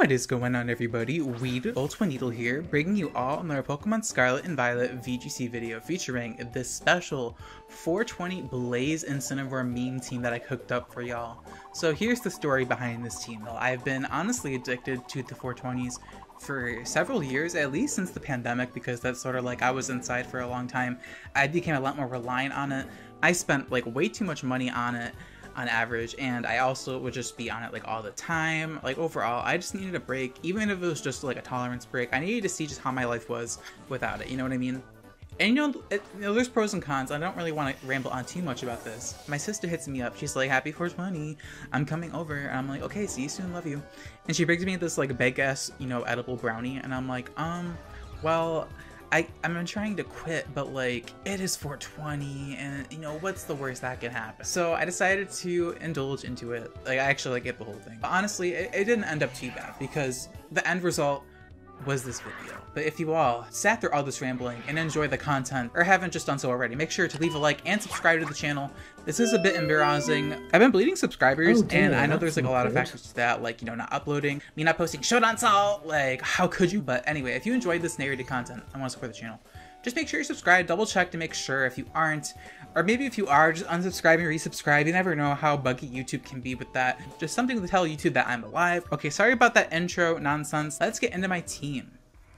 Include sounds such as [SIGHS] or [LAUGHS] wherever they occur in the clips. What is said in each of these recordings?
What is going on everybody? WeedleTwineedle here, bringing you all another Pokemon Scarlet and Violet VGC video featuring this special 420 Blaze Incineroar meme team that I cooked up for y'all. So here's the story behind this team though. I've been honestly addicted to the 420s for several years, at least since the pandemic, because that's sort of like I was inside for a long time. I became a lot more reliant on it. I spent like way too much money on it on average and i also would just be on it like all the time like overall i just needed a break even if it was just like a tolerance break i needed to see just how my life was without it you know what i mean and you know, it, you know, there's pros and cons. I don't really want to ramble on too much about this. My sister hits me up. She's like, "Happy 420. I'm coming over." And I'm like, "Okay, see you soon. Love you." And she brings me this like big ass, you know, edible brownie, and I'm like, "Um, well, I, I'm trying to quit, but like it is 420, and you know what's the worst that can happen? So I decided to indulge into it. Like I actually like get the whole thing. But honestly, it, it didn't end up too bad because the end result was this video. But if you all sat through all this rambling and enjoy the content, or haven't just done so already, make sure to leave a like and subscribe to the channel. This is a bit embarrassing. I've been bleeding subscribers, oh, and I know there's like a lot of factors to that, like, you know, not uploading, me not posting Showdown Salt, like, how could you? But anyway, if you enjoyed this narrated content I want to support the channel, just make sure you subscribe, double check to make sure if you aren't, or maybe if you are, just unsubscribing, resubscribe. You never know how buggy YouTube can be with that. Just something to tell YouTube that I'm alive. Okay, sorry about that intro nonsense. Let's get into my team.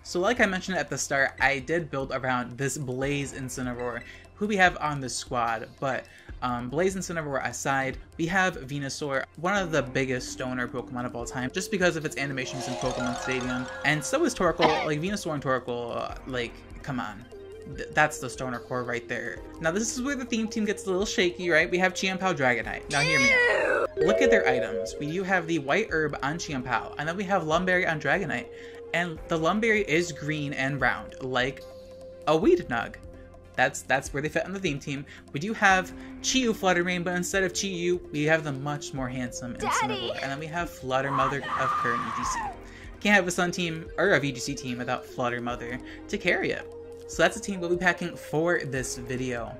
So like I mentioned at the start, I did build around this Blaze Incineroar, who we have on the squad, but um, Blaze Incineroar aside, we have Venusaur, one of the biggest stoner Pokemon of all time, just because of its animations in Pokemon Stadium, and so is Torkoal, like Venusaur and Torkoal, uh, like, come on. Th that's the stoner core right there. Now this is where the theme team gets a little shaky, right? We have Chien-Pao Dragonite. Now hear me out. Look at their items. We do have the White Herb on Chien-Pao, and then we have Lum Berry on Dragonite. And the Lum Berry is green and round, like a weed nug. That's that's where they fit on the theme team. We do have Chi-Yu Flutter Mane, but instead of Chi-Yu, we have the much more handsome and Incineroar. And then we have Flutter Mother of current VGC. Can't have a Sun team or a VGC team without Flutter Mother to carry it. So that's the team we'll be packing for this video.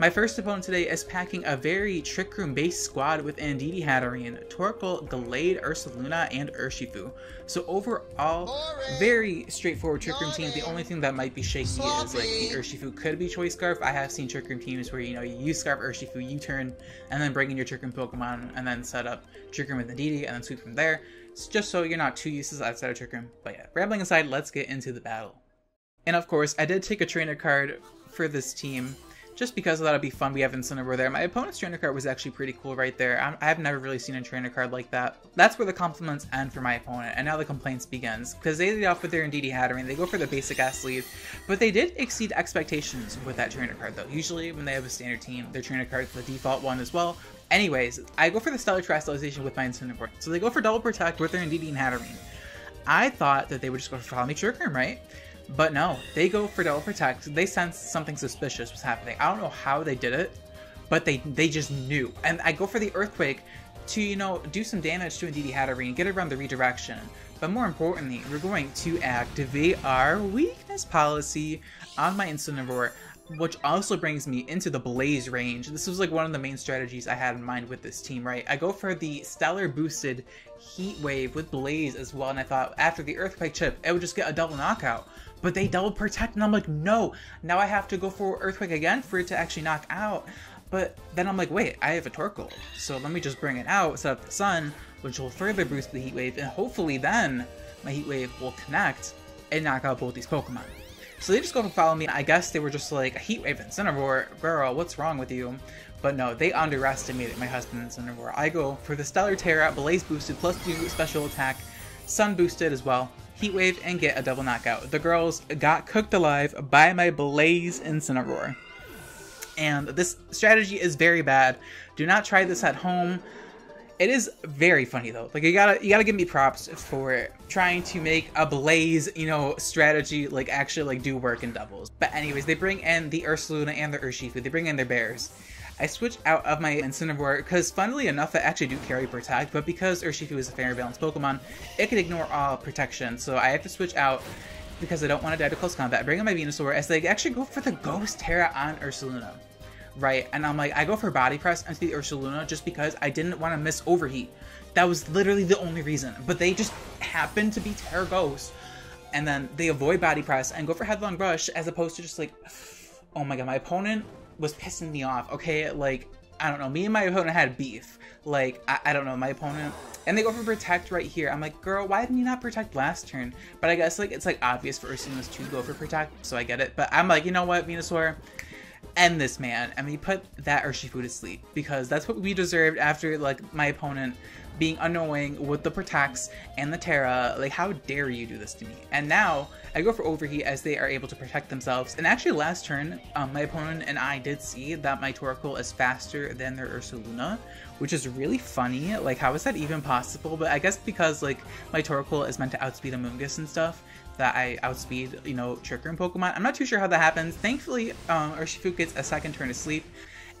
My first opponent today is packing a very Trick Room based squad with Indeedee Hatterene, Torkoal, Gallade, Ursaluna, and Urshifu. So overall, Boring. very straightforward Trick Room team. The only thing that might be shaky Sloppy. is like the Urshifu could be Choice Scarf. I have seen Trick Room teams where you know you use Scarf Urshifu, U-turn, and then bring in your Trick Room Pokemon, and then set up Trick Room with Indeedee, and then sweep from there. It's just so you're not too uses outside of Trick Room. But yeah, rambling aside, let's get into the battle. And of course, I did take a trainer card for this team just because that'll be fun. We have Incineroar there. My opponent's trainer card was actually pretty cool right there. i have never really seen a trainer card like that. That's where the compliments end for my opponent, and now the complaints begins. Because they lead off with their Indeedee Hatterene, they go for the basic ass lead, but they did exceed expectations with that trainer card though. Usually when they have a standard team, their trainer card is the default one as well. Anyways, I go for the Stellar Terastallization with my Incineroar. So they go for Double Protect with their Indeedee and Hatterene. I thought that they would just go for Follow Me Trick Room, right? But no, they go for double protect. They sense something suspicious was happening. I don't know how they did it, but they they just knew. And I go for the earthquake to you know do some damage to Indeedee Hatterene, get around the redirection. But more importantly, we're going to activate our weakness policy on my Incineroar, which also brings me into the Blaze range. This was like one of the main strategies I had in mind with this team, right? I go for the Stellar boosted Heat Wave with Blaze as well, and I thought after the Earthquake chip, it would just get a double knockout but they double protect, and I'm like, no, now I have to go for Earthquake again for it to actually knock out. But then I'm like, wait, I have a Torkoal, so let me just bring it out, set up the Sun, which will further boost the Heat Wave, and hopefully then my Heat Wave will connect and knock out both these Pokemon. So they just go to follow me. I guess they were just like, a Heat Wave Incineroar, girl, what's wrong with you? But no, they underestimated my husband Incineroar. I go for the Stellar Tera, Blaze boosted, plus 2 special attack, Sun boosted as well. Heat Wave, and get a double knockout. The girls got cooked alive by my Blaze Incineroar. And this strategy is very bad. Do not try this at home. It is very funny though. Like you gotta you gotta give me props for trying to make a blaze, you know, strategy like actually like do work in doubles. But anyways, they bring in the Ursaluna and the Urshifu. They bring in their bears. I switched out of my Incineroar because, funnily enough, I actually do carry Protect, but because Urshifu is a fair balanced Pokemon, it can ignore all protection, so I have to switch out because I don't want to die to close combat. I bring in my Venusaur as they actually go for the Ghost Tera on Ursaluna, right? And I'm like, I go for body press into the Ursaluna just because I didn't want to miss overheat. That was literally the only reason. But they just happened to be Tera Ghost. And then they avoid body press and go for headlong rush as opposed to just like, [SIGHS] oh my god, my opponent was pissing me off. Okay, like I don't know. Me and my opponent had beef. Like I, I don't know. My opponent and they go for protect right here. I'm like, girl, why didn't you not protect last turn? But I guess like it's like obvious for Ursalunas to go for protect, so I get it. But I'm like, you know what, Venusaur, end this man, and we put that Urshifu to sleep because that's what we deserved after like my opponent being annoying with the protects and the Tera. Like, how dare you do this to me? And now I go for overheat as they are able to protect themselves. And actually, last turn, um, my opponent and I did see that my Torkoal is faster than their Ursaluna, which is really funny. Like, how is that even possible? But I guess because like my Torkoal is meant to outspeed a Amoonguss and stuff, that I outspeed, you know, Trick Room Pokemon. I'm not too sure how that happens. Thankfully, um, Urshifu gets a second turn of sleep,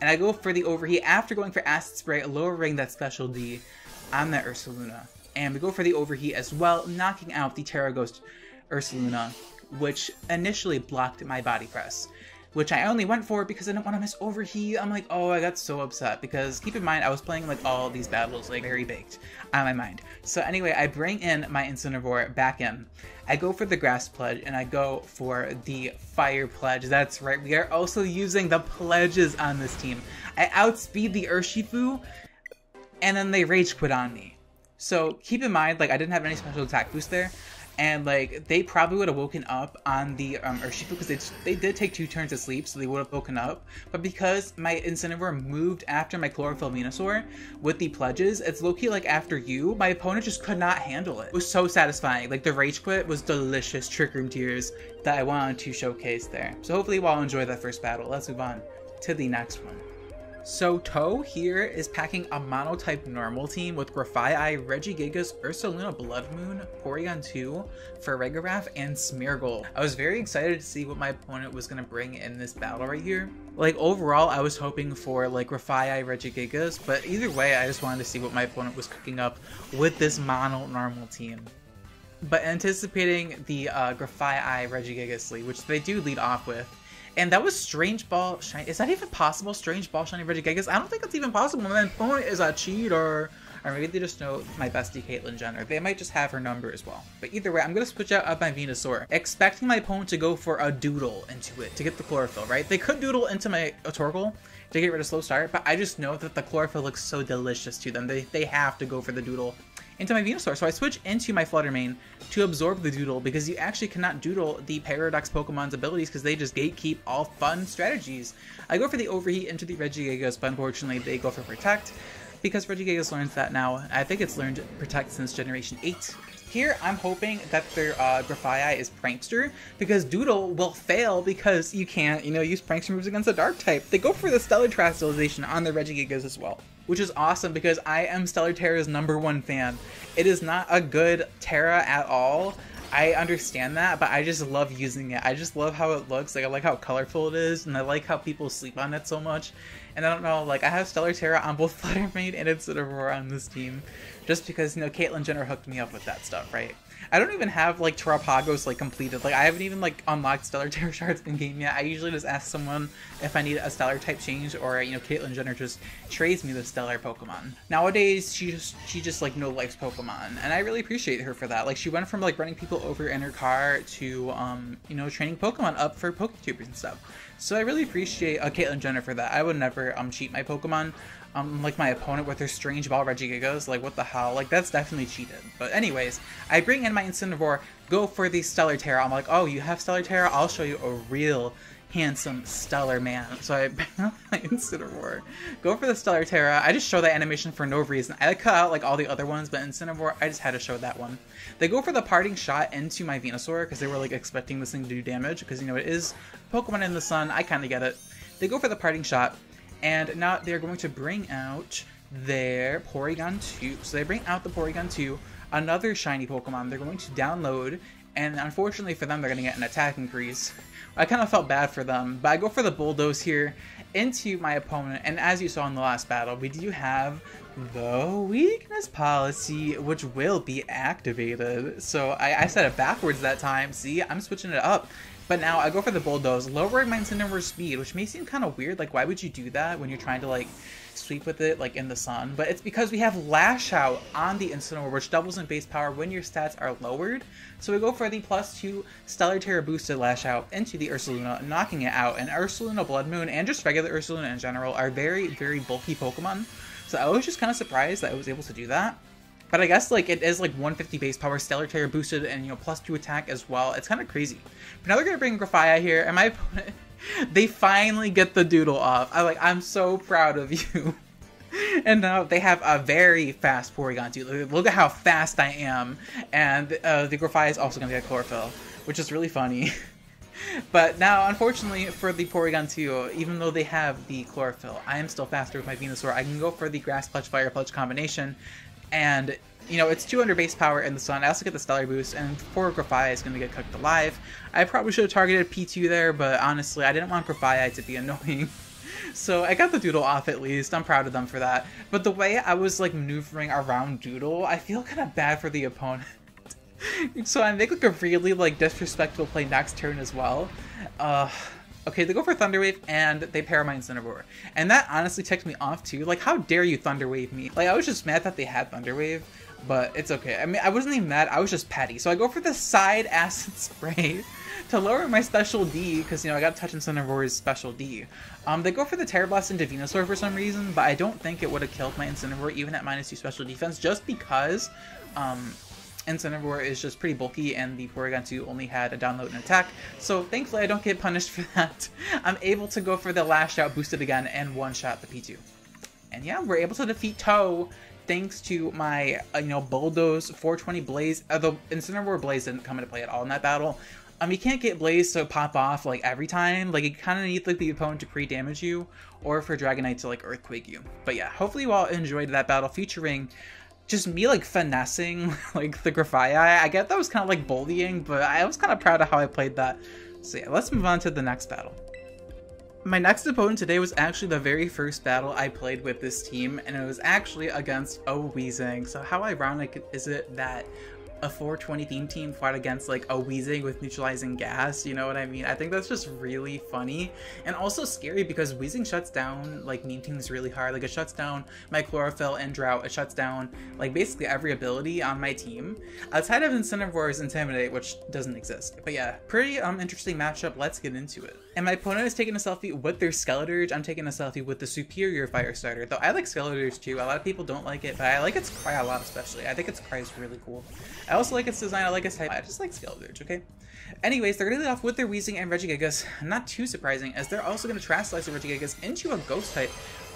and I go for the overheat after going for Acid Spray, lowering that special D on that Ursaluna. And we go for the overheat as well, knocking out the Tera Ghost Ursaluna, which initially blocked my body press which I only went for because I didn't want to miss overheat. I'm like, oh, I got so upset because keep in mind, I was playing like all these battles like very baked on my mind. So anyway, I bring in my Incineroar back in. I go for the Grass Pledge and I go for the Fire Pledge. That's right, we are also using the pledges on this team. I outspeed the Urshifu and then they Rage Quit on me. So keep in mind, like I didn't have any special attack boost there and like they probably would have woken up on the um, Urshifu because they, they did take two turns of sleep, so they would have woken up. But because my Incineroar moved after my Chlorophyll Venusaur with the pledges, it's low-key like after you, my opponent just could not handle it. It was so satisfying. Like the Rage Quit was delicious Trick Room Tears that I wanted to showcase there. So hopefully you all enjoy that first battle. Let's move on to the next one. So Toe here is packing a monotype normal team with Grafaiai, Regigigas, Ursaluna Blood Moon, Porygon 2, Farigiraf, and Smeargle. I was very excited to see what my opponent was going to bring in this battle right here. Like overall, I was hoping for like Grafaiai, Regigigas, but either way, I just wanted to see what my opponent was cooking up with this mono normal team. But anticipating the uh, Grafaiai Regigigas lead, which they do lead off with, and that was Strange Ball Shiny. Is that even possible? Strange Ball Shiny Regigigas? I don't think that's even possible. My opponent is a cheater. Or maybe they just know my bestie Caitlyn Jenner. They might just have her number as well. But either way, I'm to switch out of my Venusaur, expecting my opponent to go for a Doodle into it to get the Chlorophyll, right? They could Doodle into my Torkoal to get rid of Slow Start, but I just know that the Chlorophyll looks so delicious to them. They, they have to go for the Doodle into my Venusaur. So I switch into my Flutter Mane to absorb the Doodle because you actually cannot Doodle the Paradox Pokemon's abilities because they just gatekeep all fun strategies. I go for the Overheat into the Regigigas, but unfortunately they go for Protect because Regigigas learns that now. I think it's learned Protect since Generation 8. Here, I'm hoping that their uh, is Prankster, because Doodle will fail because you can't, you know, use Prankster moves against a Dark type. They go for the Stellar Terastallization on their Regigigas as well which is awesome because I am Stellar Tera's number one fan. It is not a good Tera at all. I understand that, but I just love using it. I just love how it looks. Like I like how colorful it is, and I like how people sleep on it so much. And I don't know, like I have Stellar Tera on both [LAUGHS] Flutter Mane and Incineroar on this team, just because you know Caitlyn Jenner hooked me up with that stuff, right? I don't even have like Terapagos like completed. Like I haven't even like unlocked Stellar [LAUGHS] Tera shards in game yet. I usually just ask someone if I need a Stellar type change, or you know, Caitlyn Jenner just trades me the Stellar Pokemon. Nowadays, she just she just like no likes Pokemon, and I really appreciate her for that. Like she went from like running people over in her car to um you know training Pokemon up for PokeTubers and stuff. So I really appreciate uh, Caitlyn Jenner for that. I would never um cheat my Pokemon um, like my opponent with their strange ball Regigigas. Like, what the hell? Like, that's definitely cheated. But anyways, I bring in my Incineroar, go for the Stellar Tera. I'm like, oh, you have Stellar Tera? I'll show you a real handsome stellar man. So I [LAUGHS] bring my Incineroar, go for the Stellar Tera. I just show that animation for no reason. I cut out like all the other ones, but Incineroar, I just had to show that one. They go for the parting shot into my Venusaur because they were like expecting this thing to do damage because you know it is Pokemon in the sun. I kind of get it. They go for the parting shot. And now they're going to bring out their Porygon 2. So they bring out the Porygon 2, another shiny Pokemon. They're going to download and unfortunately for them, they're gonna get an attack increase. I kind of felt bad for them, but I go for the Bulldoze here into my opponent, and as you saw in the last battle, we do have the weakness policy, which will be activated. So I, I said it backwards that time. See, I'm switching it up. But now I go for the bulldoze, lowering my Incineroar speed, which may seem kind of weird. Like, why would you do that when you're trying to like sweep with it like in the sun? But it's because we have Lash Out on the Incineroar, which doubles in base power when your stats are lowered. So we go for the plus two Stellar Tera boosted Lash Out into the Ursaluna, knocking it out. And Ursaluna Blood Moon and just regular Ursaluna in general are very, very bulky Pokemon. So I was just kind of surprised that I was able to do that. But I guess like it is like 150 base power, Stellar Tera boosted, and you know plus two attack as well. It's kind of crazy. But now they're gonna bring Grafaiai here, and my [LAUGHS] opponent, they finally get the doodle off. I like I'm so proud of [LAUGHS] you. and now they have a very fast Porygon 2. Look at how fast I am, and uh, the Grafaiai is also gonna get Chlorophyll, which is really funny. [LAUGHS] but now, unfortunately for the Porygon 2, even though they have the Chlorophyll, I am still faster with my Venusaur. I can go for the Grass Clutch Fire Clutch combination, and you know, it's 200 base power in the sun. I also get the Stellar Boost, and poor Grafaiai is going to get cooked alive. I probably should have targeted P2 there, but honestly, I didn't want Grafaiai to be [LAUGHS] annoying. so I got the Doodle off at least. I'm proud of them for that. But the way I was like maneuvering around Doodle, I feel kind of bad for the opponent. [LAUGHS] so I make like a really like disrespectful play next turn as well. Okay, they go for Thunderwave and they pair my Incineroar. And that honestly ticked me off too. Like, how dare you Thunderwave me? Like, I was just mad that they had Thunderwave, but it's okay. I mean, I wasn't even mad, I was just petty. So I go for the side [LAUGHS] Acid Spray to lower my special D, because, you know, I got Touch Incineroar's special D. Um, they go for the Tera Blast into Venusaur for some reason, but I don't think it would have killed my Incineroar even at minus 2 special defense, just because um, Incineroar is just pretty bulky and the Porygon 2 only had a download and attack, so thankfully I don't get punished [LAUGHS] for that. I'm able to go for the Lash Out boosted again and one-shot the P2. And yeah, we're able to defeat Toe thanks to my, uh, you know, Bulldoze 420 Blaze. Uh, the Incineroar Blaze didn't come into play at all in that battle. Um, you can't get Blaze to pop off, like, every time. Like, you kind of need, like, the opponent to pre-damage you, or for Dragonite to, like, Earthquake you. But yeah, hopefully you all enjoyed that battle featuring just me like finessing [LAUGHS] like the Grafaiai. I get that was kind of like bullying, but I was kind of proud of how I played that. So yeah, let's move on to the next battle. My next opponent today was actually the very first battle I played with this team, and it was actually against a Weezing. So how ironic is it that a 420 theme team fought against like a Weezing with neutralizing gas, you know what I mean? I think that's just really funny and also scary because Weezing shuts down like meme teams really hard. Like it shuts down my Chlorophyll and Drought, it shuts down like basically every ability on my team outside of Incineroar's Intimidate, which doesn't exist. But yeah, pretty um interesting matchup. Let's get into it. And my opponent is taking a selfie with their Skeledirge. I'm taking a selfie with the superior Fire Starter. Though I like Skeledirge too. A lot of people don't like it, but I like its cry a lot especially. I think its cry is really cool. I also like its design, I like its type, I just like Skeledirge, okay? Anyways, they're gonna lead off with their Weezing and Regigigas. Not too surprising, as they're also gonna Trash Slice the Regigigas into a Ghost type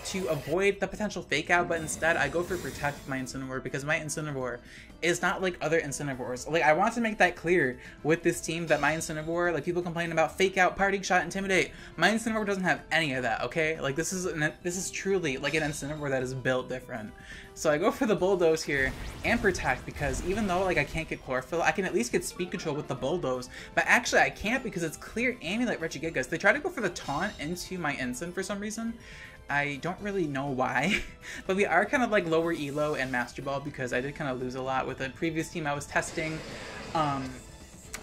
to avoid the potential fake out, but instead I go for Protect my Incineroar because my Incineroar is not like other Incineroars. Like, I want to make that clear with this team that my Incineroar, like, people complain about fake out, parting shot, intimidate. My Incineroar doesn't have any of that, okay? Like, this is an, this is truly, like, an Incineroar that is built different. So I go for the Bulldoze here and Protect because even though, like, I can't get Chlorophyll, I can at least get Speed Control with the Bulldoze. But actually, I can't because it's clear Amulet Regigigas. They try to go for the Taunt into my Incin for some reason. I don't really know why, [LAUGHS] but we are kind of like lower elo and Master Ball because I did kind of lose a lot with a previous team I was testing. Um,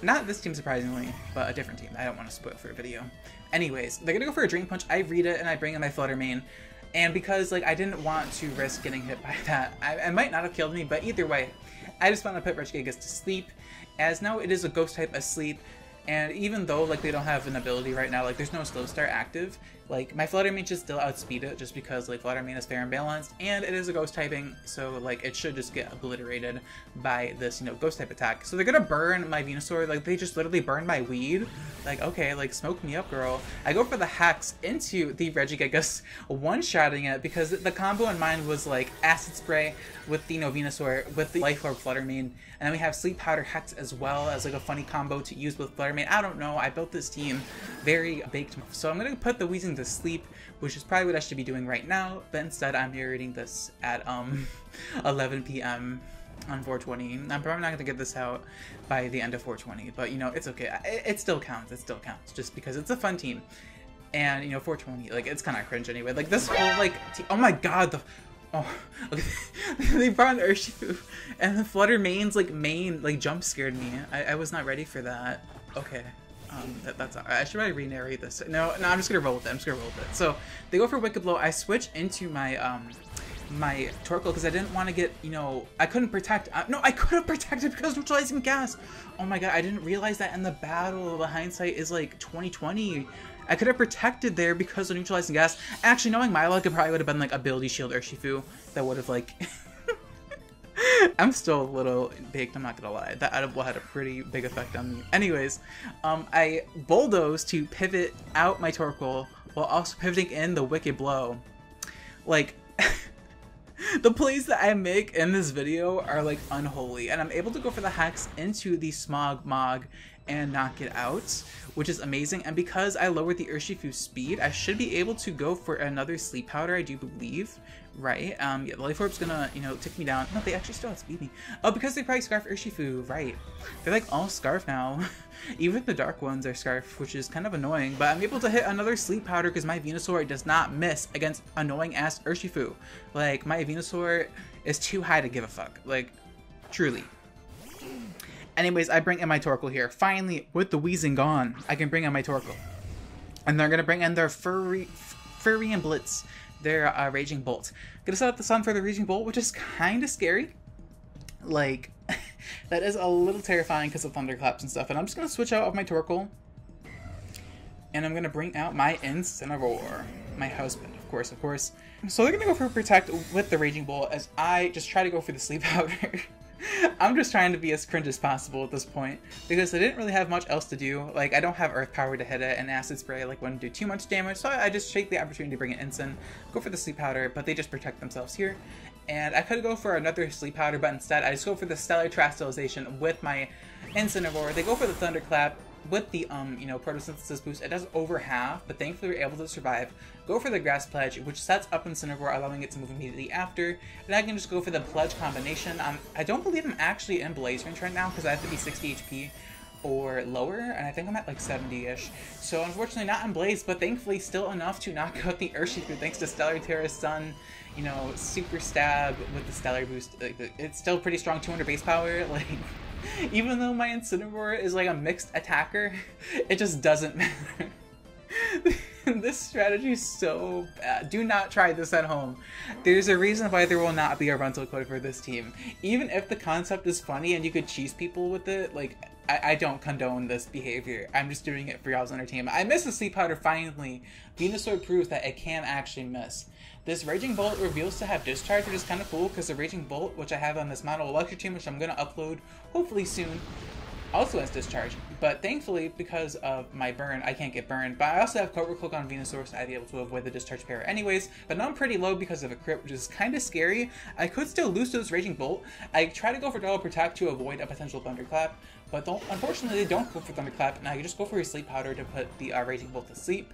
not this team surprisingly, but a different team. I don't want to spoil for a video. Anyways, they're gonna go for a Drain Punch. I read it and I bring in my Flutter Mane. And because like I didn't want to risk getting hit by [LAUGHS] that, I, it might not have killed me, but either way, I just want to put Regigigas to sleep, as now it is a Ghost type asleep, and even though like they don't have an ability right now, like there's no slow start active, like my Flutter Mane should still outspeed it just because like Flutter Mane is fair and balanced, and it is a ghost typing, so like it should just get obliterated by this, you know, ghost type attack. So they're gonna burn my Venusaur, like they just literally burn my weed. Like, okay, like smoke me up, girl. I go for the Hex into the Regigigas, one-shotting it because the combo in mind was like Acid Spray with the you know, Venusaur, with the Life Orb Flutter Mane, and then we have Sleep Powder Hex as well as like a funny combo to use with Mane. I don't know, I built this team very baked. So I'm gonna put the Weezing to sleep, which is probably what I should be doing right now, but instead I'm narrating this at um [LAUGHS] 11 p.m. on 420. I'm probably not gonna get this out by the end of 420, but you know it's okay. It, it still counts. It still counts just because it's a fun team, and you know 420 like it's kind of cringe anyway. Like this whole like oh my god the. Oh, [LAUGHS] okay. they brought in Urshifu, and the Flutter Mane's like main like jump scared me. I, I was not ready for that. Okay, um, that, that's I should probably re-narrate this. No, no, I'm just gonna roll with it. I'm just gonna roll with it. So they go for Wicked Blow. I switch into my um my Torkoal because I didn't want to get, you know, I couldn't protect. Uh, no, I could have protected because neutralizing gas. Oh my god, I didn't realize that in the battle. The hindsight is like 2020. I could have protected there because of neutralizing gas. Actually, knowing my luck, it probably would have been like ability shield Urshifu that would have like. [LAUGHS] I'm still a little baked, I'm not gonna lie. That edible had a pretty big effect on me. Anyways, um, I bulldoze to pivot out my Torkoal while also pivoting in the Wicked Blow. Like, [LAUGHS] [LAUGHS] the plays that I make in this video are like unholy, and I'm able to go for the Hex into the Smog Mog and knock it out, which is amazing. And because I lowered the Urshifu speed, I should be able to go for another Sleep Powder, I do believe, right? Um, yeah, the Life Orb's gonna, you know, tick me down. No, they actually still outspeed me. Oh, because they probably Scarf Urshifu, right. They're like all Scarf now. [LAUGHS] Even the dark ones are Scarf, which is kind of annoying, but I'm able to hit another Sleep Powder because my Venusaur does not miss against annoying-ass Urshifu. Like, my Venusaur is too high to give a fuck. Like, truly. Anyways, I bring in my Torkoal here. Finally, with the Weezing gone, I can bring in my Torkoal. And they're gonna bring in their Furry, Furry and Blitz, their uh, Raging Bolt. Gonna set up the sun for the Raging Bolt, which is kind of scary. Like, [LAUGHS] that is a little terrifying because of thunderclaps and stuff. And I'm just gonna switch out of my Torkoal. And I'm gonna bring out my Incineroar, my husband, of course, of course. So they're gonna go for Protect with the Raging Bolt as I just try to go for the Sleep Powder. [LAUGHS] [LAUGHS] I'm just trying to be as cringe as possible at this point because I didn't really have much else to do. Like I don't have Earth Power to hit it, and Acid Spray like wouldn't do too much damage, so I just take the opportunity to bring it Ensign, go for the Sleep Powder, but they just protect themselves here. And I could go for another Sleep Powder, but instead I just go for the Stellar Terastallization with my Incineroar. They go for the Thunderclap, with the um, you know, protosynthesis boost, it does over half, but thankfully we're able to survive. Go for the grass pledge, which sets up Incineroar, allowing it to move immediately after. And I can just go for the pledge combination. Um, I don't believe I'm actually in Blaze range right now because I have to be 60 HP or lower, and I think I'm at like 70-ish. So unfortunately not in Blaze, but thankfully still enough to knock out the Urshifu thanks to Stellar Tera Sun, you know, Super Stab with the Stellar Boost. It's still pretty strong 200 base power, [LAUGHS] like... Even though my Incineroar is like a mixed attacker, [LAUGHS] it just doesn't [LAUGHS] matter. [LAUGHS] this strategy is so bad. Do not try this at home. There's a reason why there will not be a rental code for this team. Even if the concept is funny and you could cheese people with it, like, I, I don't condone this behavior. I'm just doing it for y'all's entertainment. I miss the Sleep Powder finally. Venusaur proves that it can actually miss. This Raging Bolt reveals to have Discharge, which is kind of cool because the Raging Bolt, which I have on this model Electric which I'm going to upload hopefully soon, also has Discharge. But thankfully, because of my burn, I can't get burned. But I also have Covert Cloak on Venusaur, so I'd be able to avoid the Discharge pair anyways. But now I'm pretty low because of a crit, which is kind of scary. I could still lose to this Raging Bolt. I try to go for Double Protect to avoid a potential Thunderclap, but unfortunately they don't go for Thunderclap. Now you just go for your Sleep Powder to put the uh, Raging Bolt to sleep.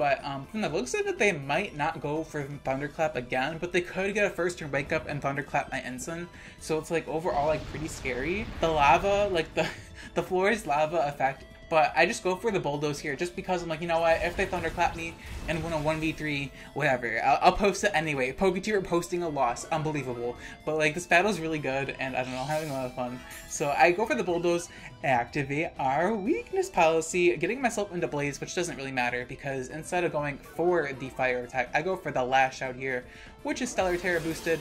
But um, from the looks of it, they might not go for Thunderclap again, but they could get a first turn wake up and Thunderclap my Ensign. So it's like overall like pretty scary. The lava, like the [LAUGHS] the floor is lava effect but I just go for the bulldoze here just because I'm like, you know what, if they thunderclap me and win a 1v3, whatever, I'll, I'll post it anyway. PokeTuber posting a loss, unbelievable. But like, this battle's really good and I don't know, having a lot of fun. So I go for the bulldoze, activate our weakness policy, getting myself into Blaze, which doesn't really matter because instead of going for the fire attack, I go for the lash out here, which is Stellar Tera boosted.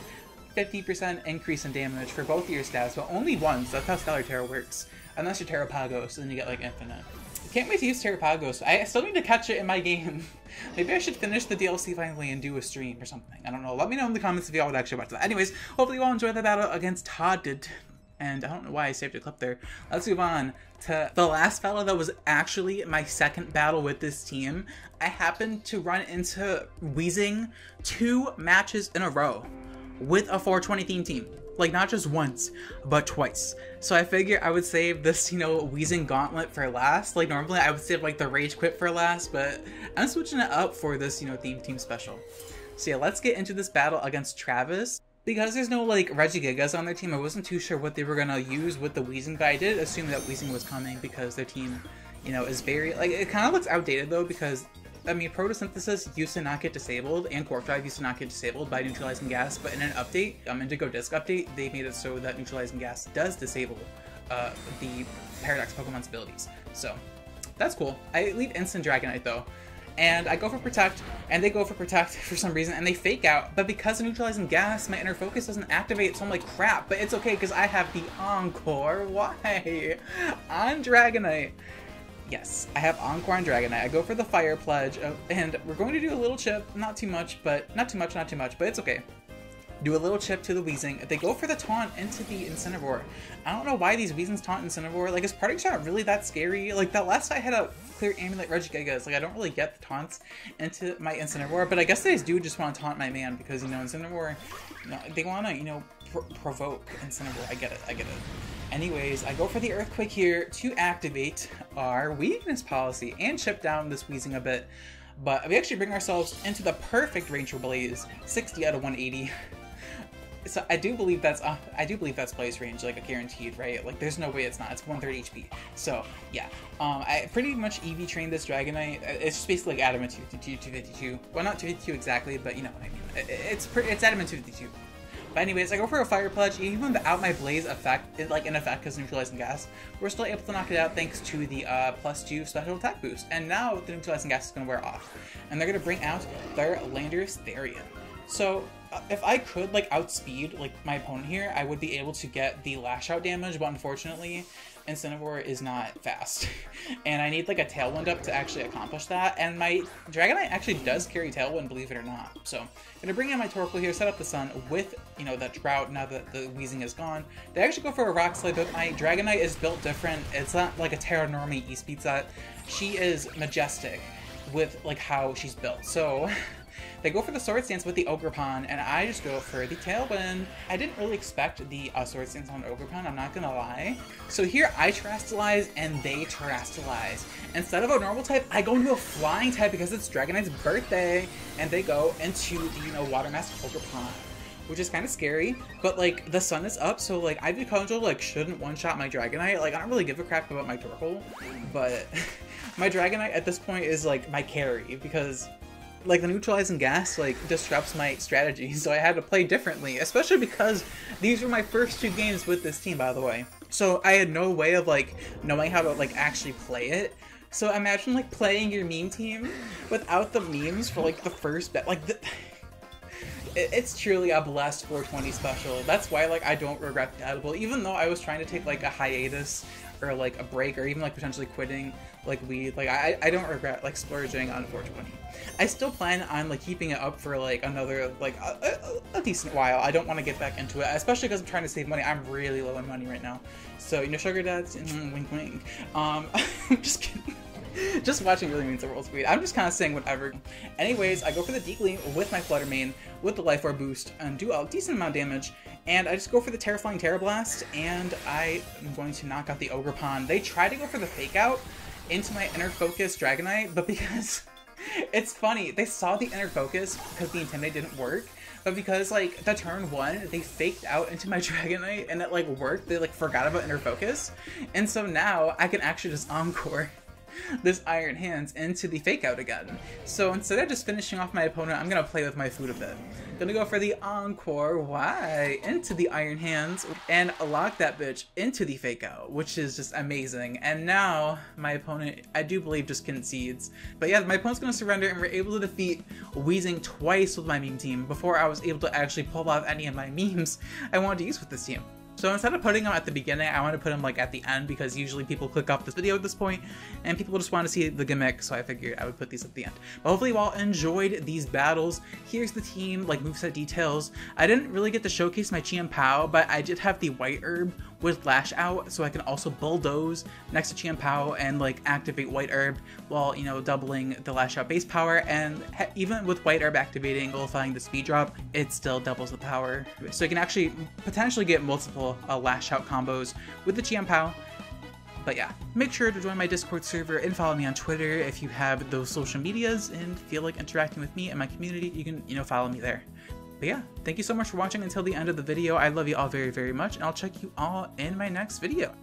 50% increase in damage for both your stats, but only once. That's how Stellar Tera works. Unless you're Terapagos, then you get like infinite. Can't wait to use Terapagos. I still need to catch it in my game. [LAUGHS] Maybe I should finish the DLC finally and do a stream or something. I don't know. Let me know in the comments if y'all would actually watch that. Anyways, hopefully you all enjoyed the battle against Todd. And I don't know why I saved a clip there. Let's move on to the last battle that was actually my second battle with this team. I happened to run into Weezing two matches in a row with a 420 theme team. Like, not just once, but twice. So I figure I would save this, you know, Weezing Gauntlet for last. Like, normally I would save, like, the Rage Quit for last, but I'm switching it up for this, you know, Theme Team Special. So yeah, let's get into this battle against Travis. because there's no like Regigigas on their team, I wasn't too sure what they were gonna use with the Weezing, but I did assume that Weezing was coming because their team, you know, is very like it kind of looks outdated though because I mean protosynthesis used to not get disabled and Quark Drive used to not get disabled by neutralizing gas, but in an update, um, Indigo Disk update, they made it so that neutralizing gas does disable uh, the Paradox Pokemon's abilities. So that's cool. I lead Instant Dragonite though and I go for Protect, and they go for Protect [LAUGHS] for some reason, and they fake out, but because of neutralizing gas, my inner focus doesn't activate, so I'm like, crap, but it's okay, because I have the Encore, [LAUGHS] why? On Dragonite. Yes, I have Encore on Dragonite. I go for the Fire Pledge, uh, and we're going to do a little chip, not too much, but not too much, not too much, but it's okay do a little chip to the Weezing. They go for the taunt into the Incineroar. I don't know why these Weezings taunt Incineroar. Like, is parting shot really that scary? Like, that last I had a clear amulet Regigigas. Like, I don't really get the taunts into my Incineroar, but I guess they do just want to taunt my man because, you know, Incineroar, you know, they want to, you know, pr provoke Incineroar. I get it, I get it. Anyways, I go for the Earthquake here to activate our weakness policy and chip down this Weezing a bit. But we actually bring ourselves into the perfect range for Blaze, 60 out of 180 [LAUGHS] so I do believe that's uh, I do believe that's Blaze range, like a guaranteed, right? Like there's no way it's not. It's 130 HP. So yeah, um, I pretty much EV trained this Dragonite. Uh, it's just basically like Adamant 252, 252. Well, not 252 exactly, but you know what I mean. It's pretty, it's Adamant 252. But anyways, I go for a Fire Pledge, even without my Blaze effect, like an effect because neutralizing gas, we're still able to knock it out thanks to the uh, plus 2 special attack boost. And now the neutralizing gas is going to wear off. And they're going to bring out their Landorus Therian. So uh, if I could like outspeed like my opponent here, I would be able to get the lash out damage, but unfortunately, Incineroar is not fast. [LAUGHS] and I need like a Tailwind up to actually accomplish that. And my Dragonite actually does carry Tailwind, believe it or not. So I'm gonna bring in my Torkoal here, set up the Sun with, you know, that Drought now that the Weezing is gone. They actually go for a Rock Slide, but my Dragonite is built different. It's not like a Terra Normie E-Speed set. She is majestic with like how she's built. So [LAUGHS] They go for the Swords Dance with the Ogerpon, and I just go for the Tailwind. I didn't really expect the uh, Swords Dance on Ogerpon, I'm not gonna lie. So here I Terastallize and they Terastallize. Instead of a normal type, I go into a flying type because it's Dragonite's birthday, and they go into the, you know, Water Mask Ogerpon which is kind of scary. But like the sun is up, so like Ivy Cudgel like shouldn't one shot my Dragonite. Like I don't really give a crap about my Torkoal, but [LAUGHS] my Dragonite at this point is like my carry because like the neutralizing gas like disrupts my strategy [LAUGHS] so i had to play differently especially because these were my first two games with this team by the way. So i had no way of like knowing how to like actually play it. So imagine like playing your meme team without the memes for like the first bet like the [SIGHS] it's truly a blessed 420 special. That's why like I don't regret the edible, even though I was trying to take like a hiatus or like a break or even like potentially quitting like weed. Like I I don't regret like splurging on 420. I still plan on like keeping it up for like another like a, a, a decent while. I don't want to get back into it, especially because I'm trying to save money. I'm really low on money right now. So you know, sugar dads, mm, wink wink. Um, [LAUGHS] just kidding. [LAUGHS] just watching really means the world speed. I'm just kind of saying whatever. Anyways, I go for the Deeply with my Flutter Mane with the Life Orb boost and do a decent amount of damage. And I just go for the Terrifying Tera Blast, and I am going to knock out the Ogerpon. They try to go for the Fake Out into my Inner Focus Dragonite, but because [LAUGHS] it's funny, they saw the Inner Focus because the Intimidate didn't work, but because like the turn one, they faked out into my [LAUGHS] Dragonite and it like worked, they like forgot about Inner Focus. And so now I can actually just Encore [LAUGHS] this Iron Hands into the Fake Out again. So instead of just finishing off my opponent, I'm gonna play with my food a bit. Gonna go for the Encore Y into the Iron Hands and lock that bitch into the Fake Out, which is just amazing. And now my opponent, I do believe, just concedes. But yeah, my opponent's gonna surrender and we're able to defeat Weezing twice with my meme team before I was able to actually pull off any of my [LAUGHS] memes I wanted to use with this team. So instead of putting them at the beginning, I want to put them like at the end because usually people click off this video at this point and people just want to see the gimmick, so I figured I would put these at the end. But hopefully you all enjoyed these battles. Here's the team, like moveset details. I didn't really get to showcase my Chien-Pao, but I did have the White Herb with Lash Out, so I can also Bulldoze next to Chien-Pao and like activate White Herb while, you know, doubling the Lash Out base power. And even with White Herb activating, nullifying the speed drop, it still doubles the power. So you can actually potentially get multiple uh, Lash Out combos with the Chien-Pao. But yeah, make sure to join my Discord server and follow me on Twitter if you have those social medias and feel like interacting with me and my community. You can, you know, follow me there. But yeah, thank you so much for watching until the end of the video. I love you all very, very much, and I'll check you all in my next video.